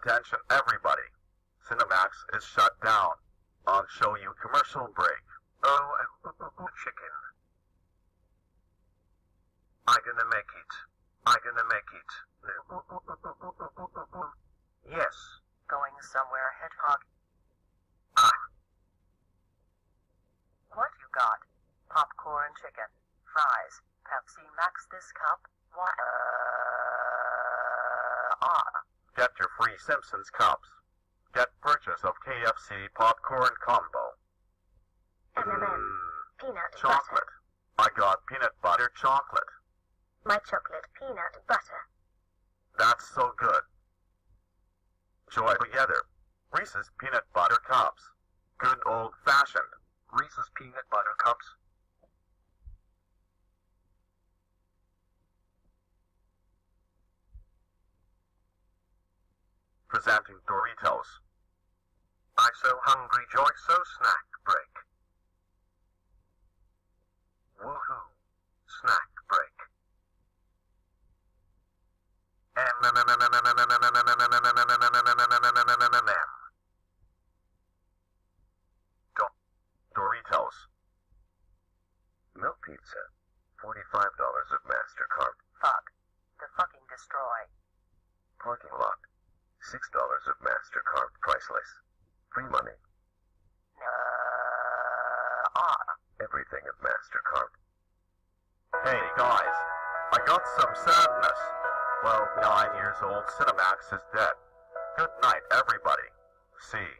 Attention everybody. Cinemax is shut down. On show you commercial break. Oh, uh, chicken. I gonna make it. I gonna make it. Yes. Going somewhere, Hedgehog? Ah. What you got? Popcorn chicken, fries, Pepsi Max this cup, what? Uh, ah. Get your free Simpsons cups. Get purchase of KFC popcorn combo. M&M, Mmm, peanut chocolate. butter. I got peanut butter chocolate. My chocolate peanut butter. That's so good. Joy together. Reese's peanut butter cups. Good old fashioned. Reese's peanut butter cups. Presenting Doritos. I so hungry, joy so snack break. Woohoo! Snack break. Doritos. Milk pizza. Forty-five dollars of MasterCard. Fuck. The fucking destroy. Parking lot. Six dollars of MasterCard priceless. Free money. Uh. Everything of MasterCard. Hey guys, I got some sadness. Well, nine years old Cinemax is dead. Good night, everybody. C I N E M.